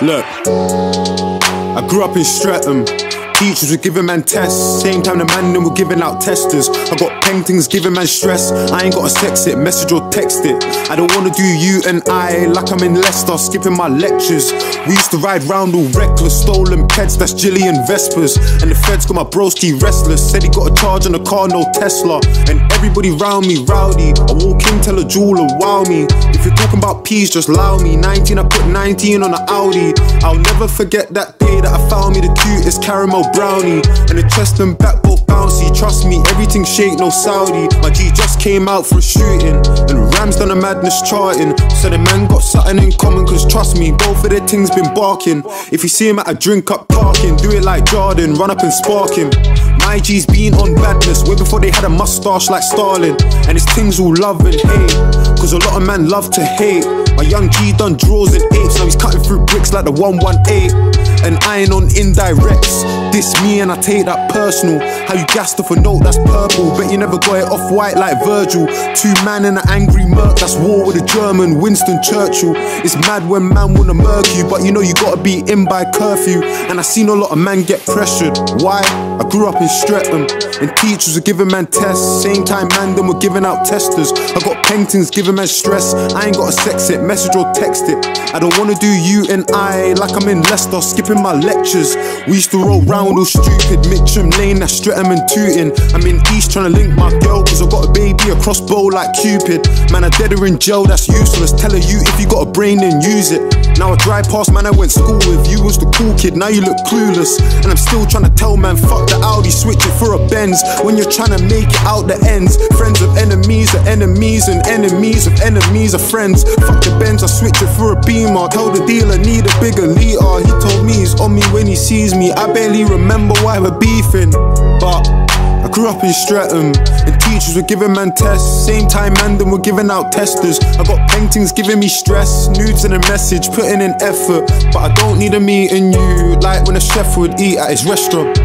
Look, I grew up in Streatham. Teachers were giving man tests. Same time the man them were giving out testers. I got paintings giving man stress. I ain't gotta sex it, message or text it. I don't wanna do you and I like I'm in Leicester, skipping my lectures. We used to ride round all reckless, stolen pets, that's Gilera Vespas. And the feds got my broski restless. Said he got a charge on the car, no Tesla. And everybody round me rowdy. I walk in, tell a jeweler, wow me. If you're talking about peas, just allow me. 19, I put 19 on an Audi. I'll never forget that day that I found me the cutest caramel brownie. And the chest and back both bouncy. Trust me, everything shake, no Saudi. My G just came out for shooting. And Ramz done a madness charting. So the man got something in common, cause trust me, both of their things been barking. If you see him at a drink up parking, do it like Jordan, run up and spark him. My G's been on badness way before they had a mustache like Stalin. And his things all love and hate. Cause a lot of men love to hate. My young G done draws and apes, now he's cutting through bricks like the 118. And I ain't on indirects. This me and I take that personal. How you gassed off a note that's purple, but you never got it off white like Virgil. Two man in an angry murk, that's war with a German, Winston Churchill. It's mad when man wanna murk you, but you know you gotta be in by curfew. And I seen a lot of man get pressured. Why? I grew up in Streatham, and teachers were giving man tests. Same time man them were giving out testers. I got paintings giving man stress. I ain't gotta sex it, message or text it. I don't wanna do you and I like I'm in Leicester, skipping my lectures. We used to roll round all stupid, Mitcham Lane, that's Streatham and Tooting. I'm in East trying to link my girl, cause I got a baby, a crossbow like Cupid. Man, I dead her in jail, that's useless. Tell her you if you got a brain, then use it. Now I drive past, man, I went school with you was the cool kid, now you look clueless. And I'm still trying to tell man, fuck the Audi, switch it for a Benz. When you're trying to make it out the ends, friends of enemies enemies, and enemies of enemies are friends. Fuck the Benz, I switch it for a Beamer. Tell the dealer need a bigger liter. He told me he's on me when he sees me. I barely remember why we're beefing, but. I grew up in Streatham, and teachers were giving man tests. Same time, man, them were giving out testers. I got paintings giving me stress, nudes and a message, putting in effort. But I don't need a meeting you, like when a chef would eat at his restaurant.